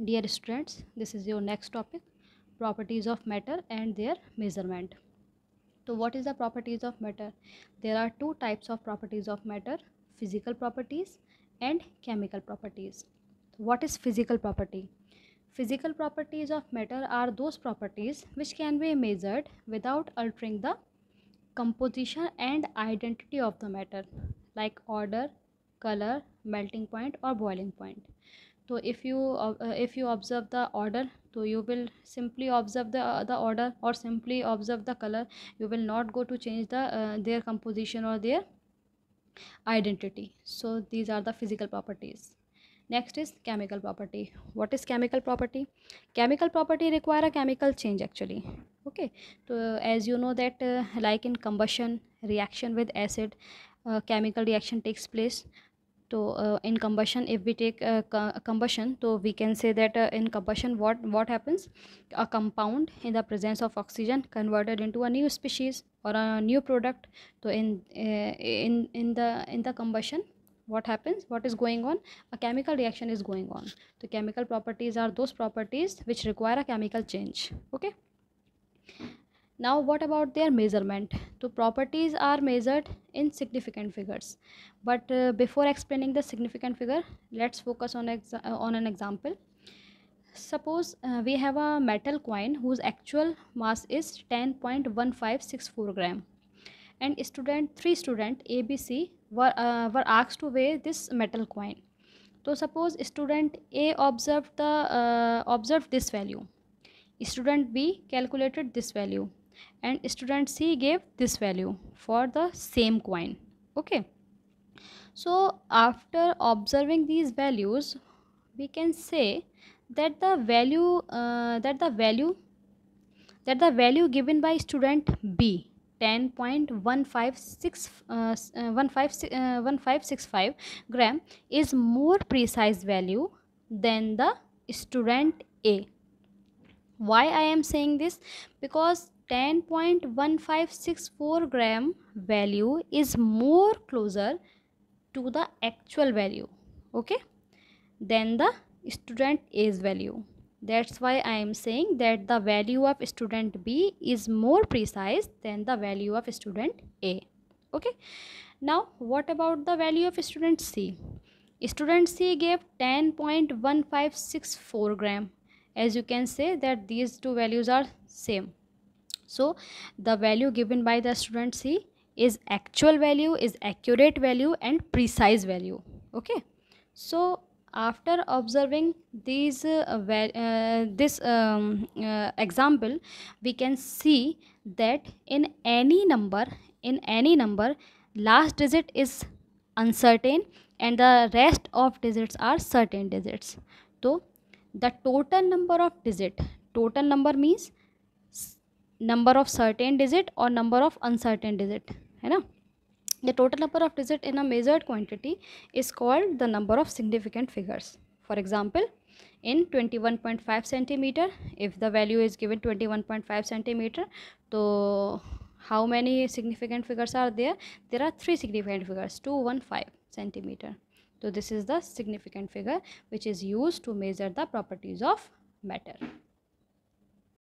dear students this is your next topic properties of matter and their measurement. So what is the properties of matter? There are two types of properties of matter physical properties and chemical properties. What is physical property? Physical properties of matter are those properties which can be measured without altering the composition and identity of the matter like order color melting point or boiling point तो if you if you observe the order तो you will simply observe the the order और simply observe the colour you will not go to change the their composition और their identity so these are the physical properties next is chemical property what is chemical property chemical property require a chemical change actually okay तो as you know that like in combustion reaction with acid chemical reaction takes place तो in combustion if we take combustion तो we can say that in combustion what what happens a compound in the presence of oxygen converted into a new species और a new product तो in in in the in the combustion what happens what is going on a chemical reaction is going on तो chemical properties are those properties which require a chemical change okay now what about their measurement? So properties are measured in significant figures. But uh, before explaining the significant figure let's focus on, uh, on an example. Suppose uh, we have a metal coin whose actual mass is 10.1564 gram. And student three student abc were, uh, were asked to weigh this metal coin. So suppose student a observed the uh, observed this value. Student b calculated this value and student c gave this value for the same coin. Okay. So after observing these values we can say that the value uh, that the value that the value given by student b 10.156 uh, uh, 1565 gram is more precise value than the student a. Why i am saying this? Because 10.1564 gram value is more closer to the actual value okay? Than the student a's value. That's why i am saying that the value of student b is more precise than the value of student a okay? Now what about the value of student c? Student c gave 10.1564 gram. As you can say that these two values are same so the value given by the student c is actual value is accurate value and precise value okay? So after observing these uh, uh, this um, uh, example we can see that in any number in any number last digit is uncertain and the rest of digits are certain digits. So the total number of digit total number means number of certain digit or number of uncertain digit है ना? The total number of digit in a measured quantity is called the number of significant figures. For example in 21.5 centimeter if the value is given 21.5 centimeter so how many significant figures are there? There are three significant figures 215 centimeter. So this is the significant figure which is used to measure the properties of matter